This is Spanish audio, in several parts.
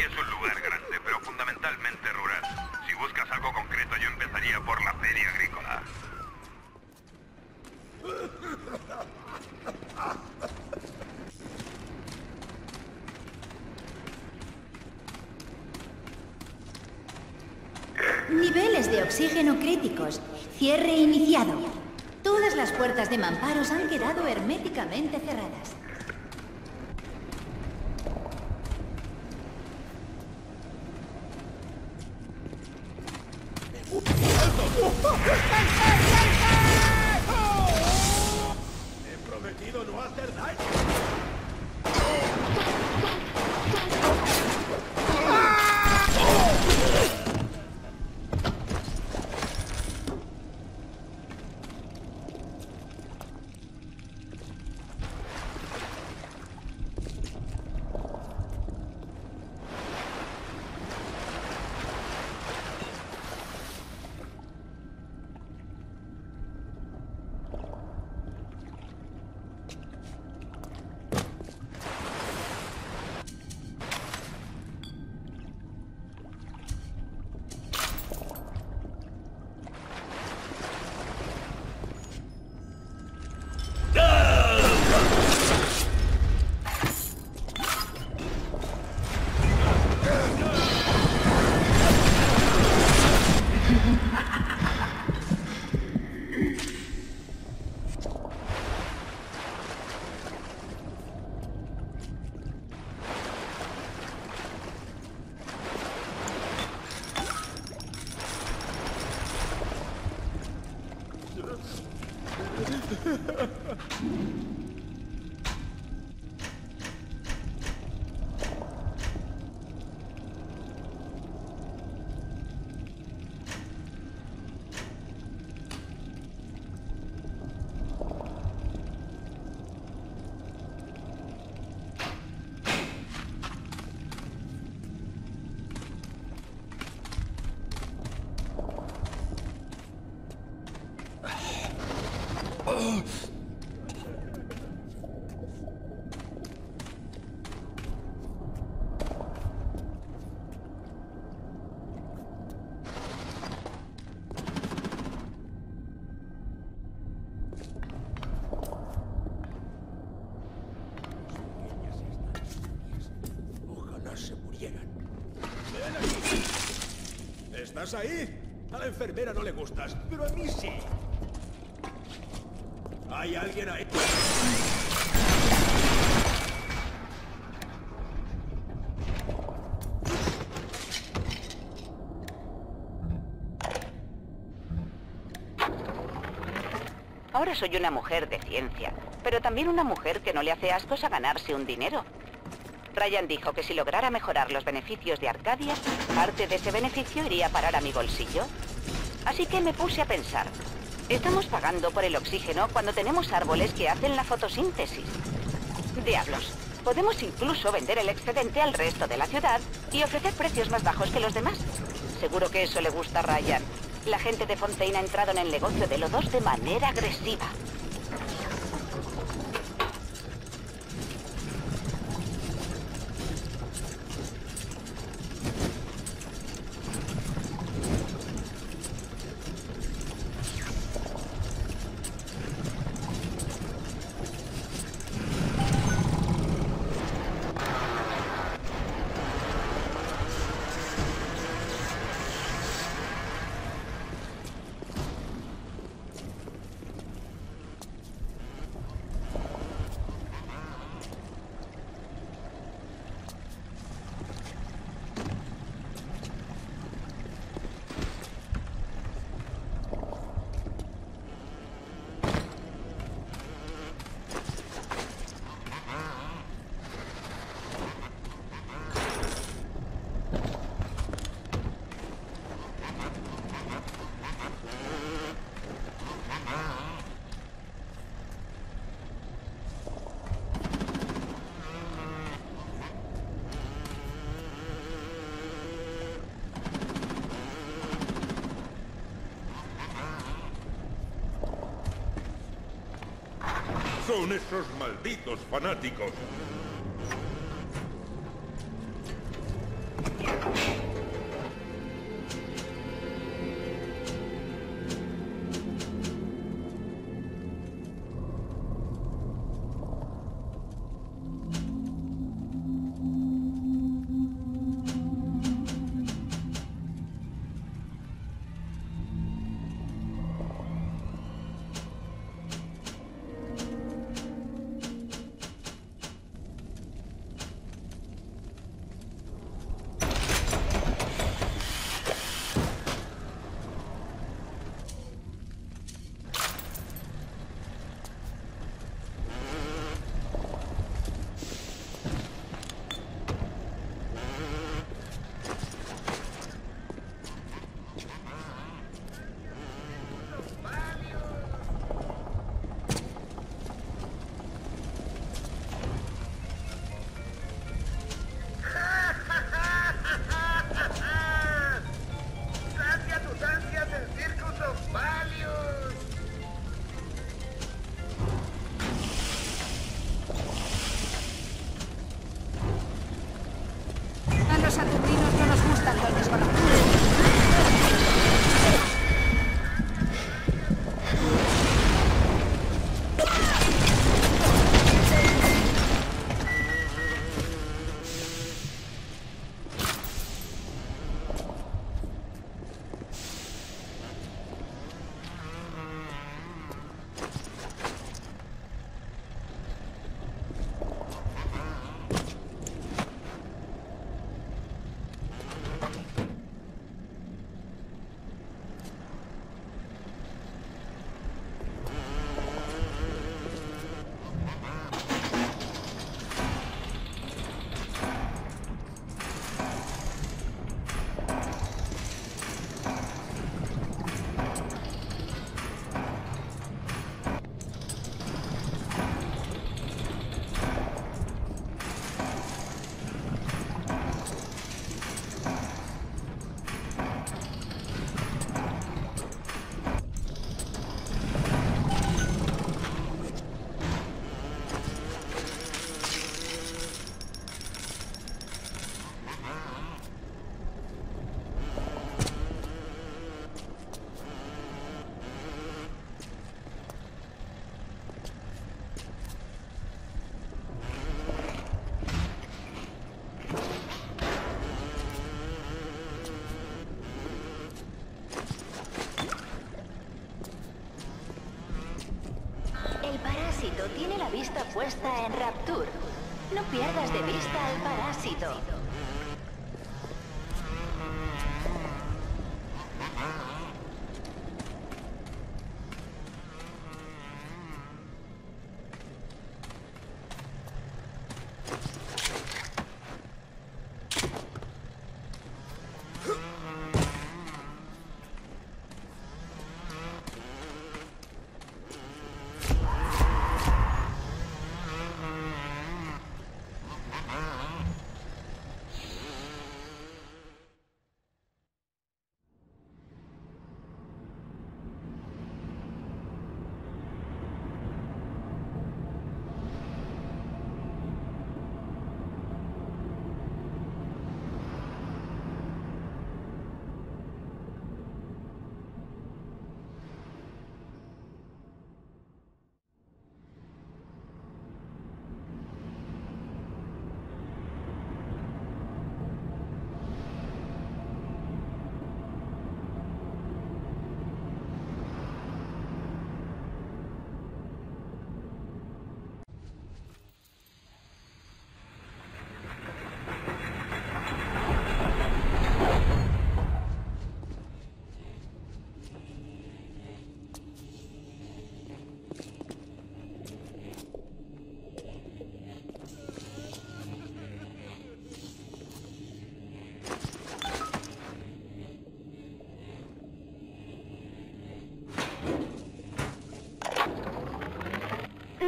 Es un lugar He prometido no hacer daño. ¿Estás ahí? A la enfermera no le gustas, pero a mí sí. ¿Hay alguien ahí? Ahora soy una mujer de ciencia, pero también una mujer que no le hace ascos a ganarse un dinero. Ryan dijo que si lograra mejorar los beneficios de Arcadia, parte de ese beneficio iría a parar a mi bolsillo. Así que me puse a pensar. Estamos pagando por el oxígeno cuando tenemos árboles que hacen la fotosíntesis. Diablos. Podemos incluso vender el excedente al resto de la ciudad y ofrecer precios más bajos que los demás. Seguro que eso le gusta a Ryan. La gente de Fontaine ha entrado en el negocio de lodos de manera agresiva. Son esos malditos fanáticos. Puesta en Rapture. No pierdas de vista al parásito.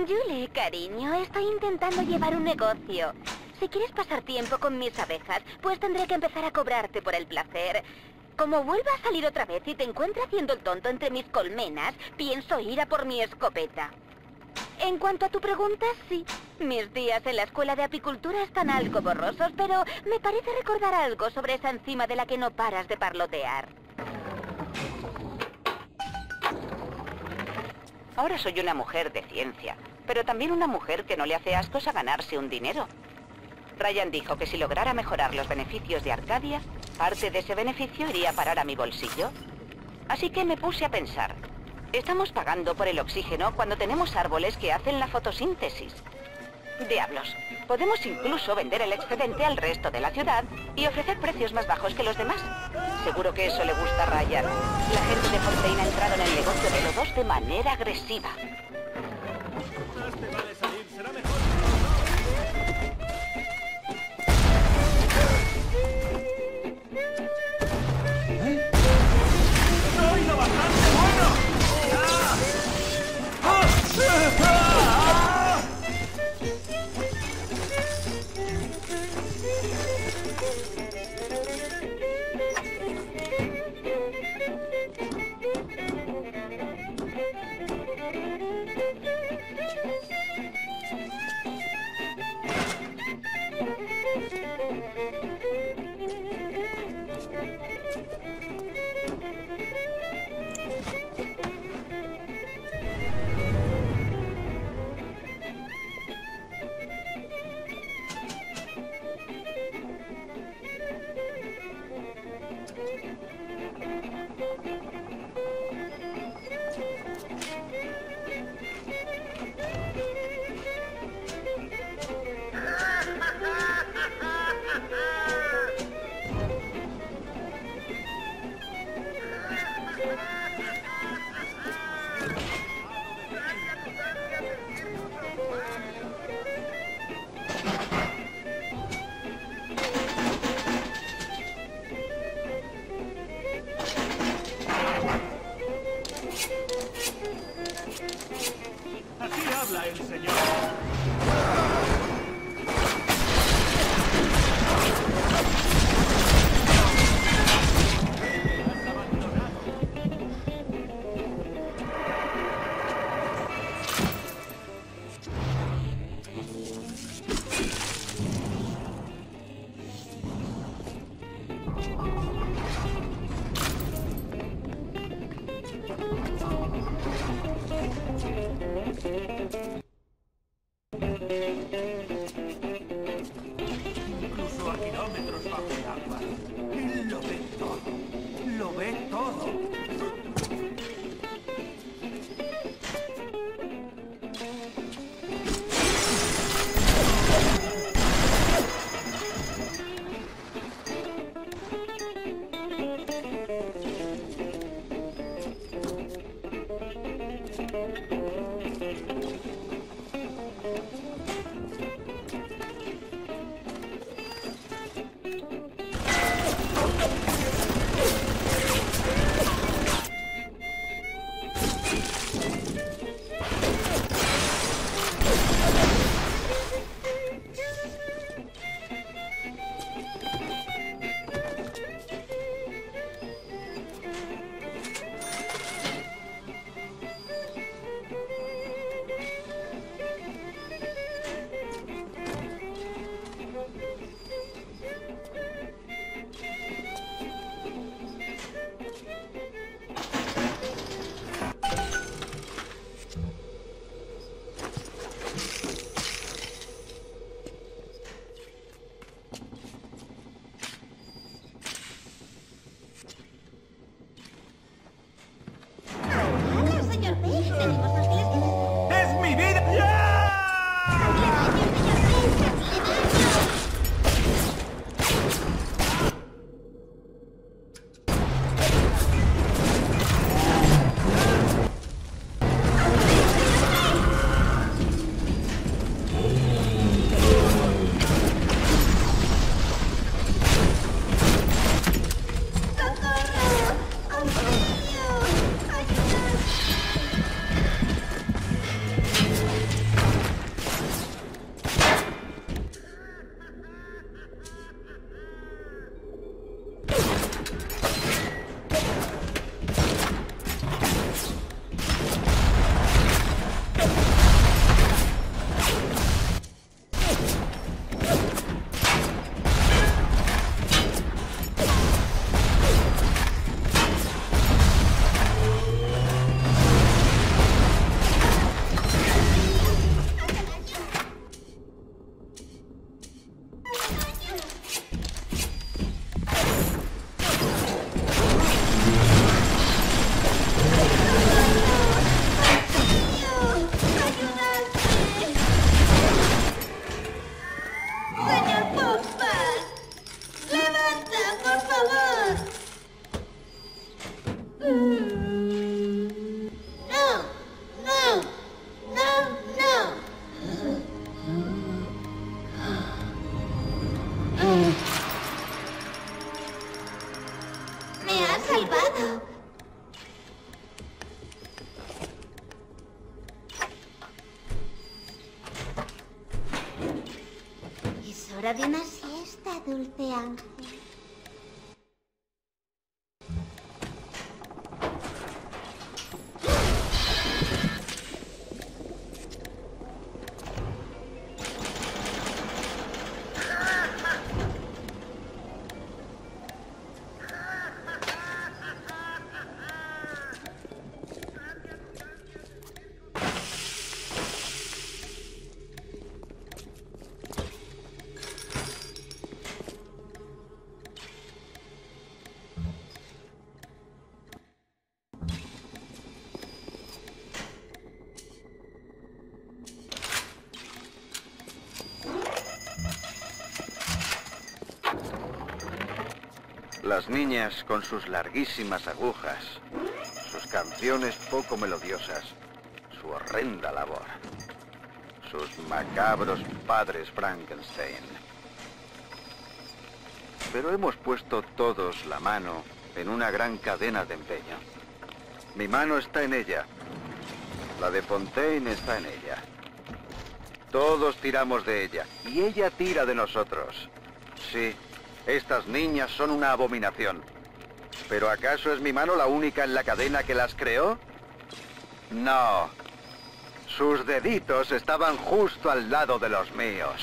Julie, cariño, estoy intentando llevar un negocio. Si quieres pasar tiempo con mis abejas, pues tendré que empezar a cobrarte por el placer. Como vuelva a salir otra vez y te encuentre haciendo el tonto entre mis colmenas, pienso ir a por mi escopeta. En cuanto a tu pregunta, sí. Mis días en la escuela de apicultura están algo borrosos, pero me parece recordar algo sobre esa enzima de la que no paras de parlotear. Ahora soy una mujer de ciencia, pero también una mujer que no le hace ascos a ganarse un dinero. Ryan dijo que si lograra mejorar los beneficios de Arcadia, parte de ese beneficio iría a parar a mi bolsillo. Así que me puse a pensar. Estamos pagando por el oxígeno cuando tenemos árboles que hacen la fotosíntesis. Diablos, podemos incluso vender el excedente al resto de la ciudad y ofrecer precios más bajos que los demás. Seguro que eso le gusta a Ryan. La gente de Fontaine ha entrado en el negocio de los dos de manera agresiva. Las niñas con sus larguísimas agujas, sus canciones poco melodiosas, su horrenda labor, sus macabros padres Frankenstein. Pero hemos puesto todos la mano en una gran cadena de empeño. Mi mano está en ella. La de Fontaine está en ella. Todos tiramos de ella y ella tira de nosotros. Sí, estas niñas son una abominación. ¿Pero acaso es mi mano la única en la cadena que las creó? No. Sus deditos estaban justo al lado de los míos.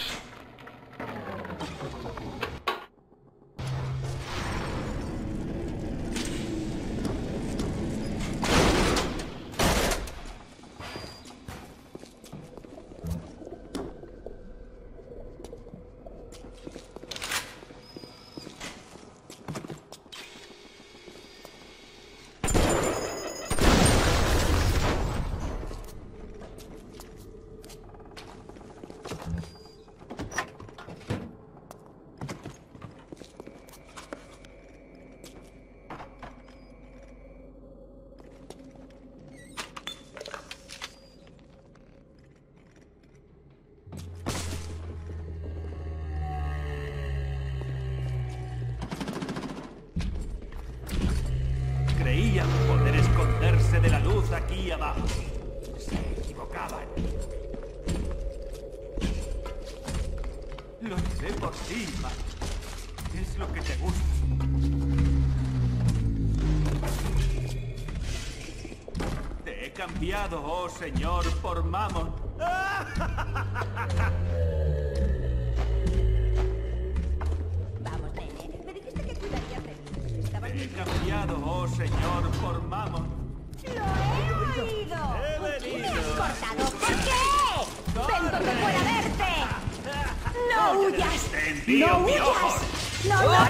Lo sé por ti, Mac. Es lo que te gusta. Te he cambiado, oh señor, por Mammon. Vamos, nene. Me dijiste que cuidarías de mí. Estabas Te he cambiado, oh señor, por Mammon. ¡Lo he oído! ¿Por qué me has cortado? ¿Por qué? ¡Ven donde pueda verte! ¡No huyas! ¡No huyas! ojo. ¡No, no!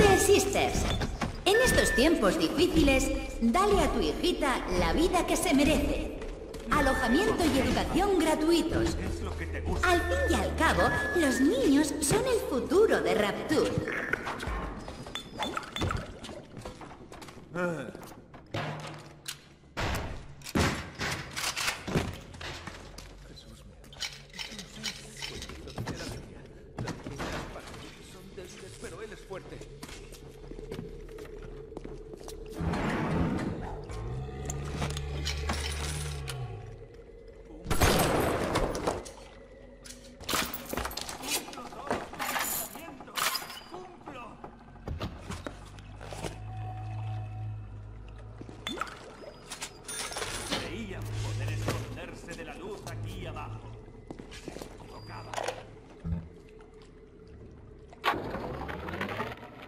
Little Sisters. En estos tiempos difíciles, dale a tu hijita la vida que se merece. Alojamiento y educación gratuitos. Al fin y al cabo, los niños son el futuro de Rapture.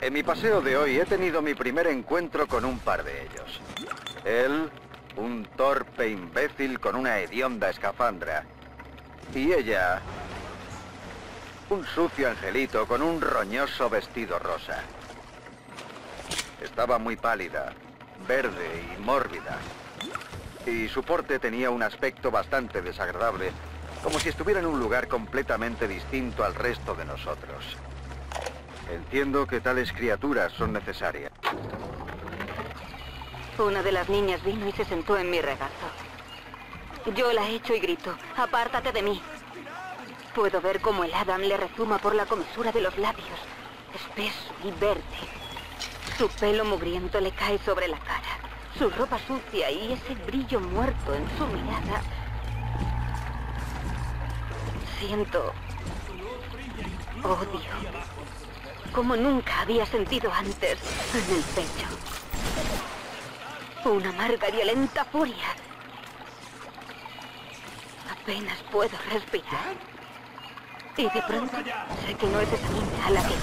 En mi paseo de hoy he tenido mi primer encuentro con un par de ellos. Él, un torpe imbécil con una hedionda escafandra. Y ella, un sucio angelito con un roñoso vestido rosa. Estaba muy pálida, verde y mórbida. Y su porte tenía un aspecto bastante desagradable, como si estuviera en un lugar completamente distinto al resto de nosotros. Entiendo que tales criaturas son necesarias. Una de las niñas vino y se sentó en mi regazo. Yo la echo y grito, apártate de mí. Puedo ver cómo el Adam le rezuma por la comisura de los labios, espeso y verde. Su pelo mugriento le cae sobre la cara, su ropa sucia y ese brillo muerto en su mirada. Siento odio. Como nunca había sentido antes en el pecho. Una amarga violenta furia. Apenas puedo respirar. Y de pronto sé que no es esa niña a la que...